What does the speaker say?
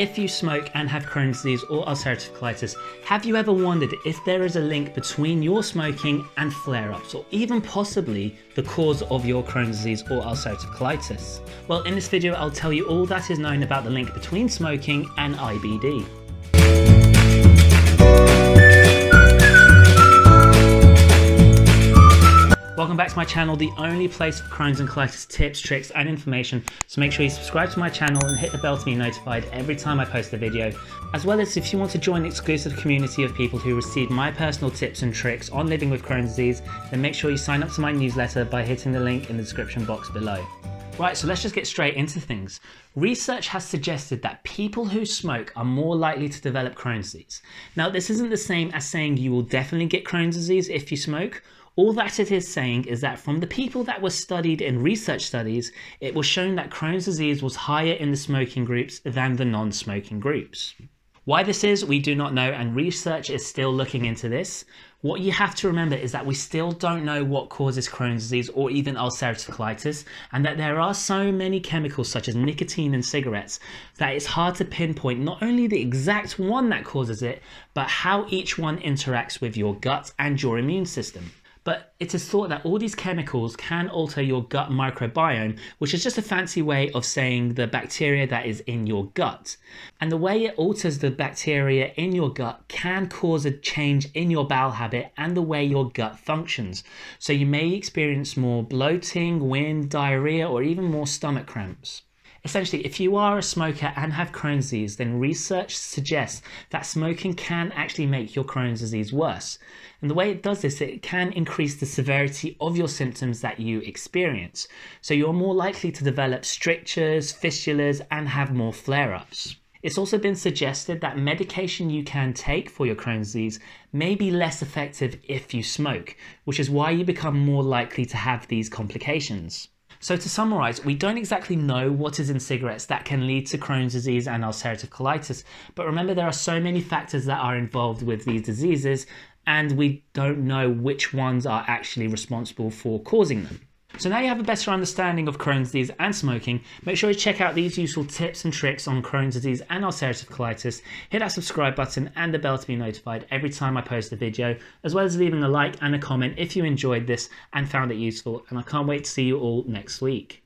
if you smoke and have Crohn's disease or ulcerative colitis, have you ever wondered if there is a link between your smoking and flare-ups or even possibly the cause of your Crohn's disease or ulcerative colitis? Well, in this video, I'll tell you all that is known about the link between smoking and IBD. Back to my channel, the only place for Crohn's and colitis tips, tricks and information. So make sure you subscribe to my channel and hit the bell to be notified every time I post a video. As well as if you want to join the exclusive community of people who receive my personal tips and tricks on living with Crohn's disease, then make sure you sign up to my newsletter by hitting the link in the description box below. Right, so let's just get straight into things. Research has suggested that people who smoke are more likely to develop Crohn's disease. Now, this isn't the same as saying you will definitely get Crohn's disease if you smoke, all that it is saying is that from the people that were studied in research studies, it was shown that Crohn's disease was higher in the smoking groups than the non smoking groups. Why this is, we do not know, and research is still looking into this. What you have to remember is that we still don't know what causes Crohn's disease or even ulcerative colitis, and that there are so many chemicals such as nicotine and cigarettes that it's hard to pinpoint not only the exact one that causes it, but how each one interacts with your gut and your immune system. But it is thought that all these chemicals can alter your gut microbiome, which is just a fancy way of saying the bacteria that is in your gut. And the way it alters the bacteria in your gut can cause a change in your bowel habit and the way your gut functions. So you may experience more bloating, wind, diarrhea, or even more stomach cramps. Essentially, if you are a smoker and have Crohn's disease, then research suggests that smoking can actually make your Crohn's disease worse. And the way it does this, it can increase the severity of your symptoms that you experience. So you're more likely to develop strictures, fistulas, and have more flare ups. It's also been suggested that medication you can take for your Crohn's disease may be less effective if you smoke, which is why you become more likely to have these complications. So to summarize, we don't exactly know what is in cigarettes that can lead to Crohn's disease and ulcerative colitis, but remember there are so many factors that are involved with these diseases and we don't know which ones are actually responsible for causing them. So now you have a better understanding of Crohn's disease and smoking, make sure you check out these useful tips and tricks on Crohn's disease and ulcerative colitis. Hit that subscribe button and the bell to be notified every time I post a video, as well as leaving a like and a comment if you enjoyed this and found it useful. And I can't wait to see you all next week.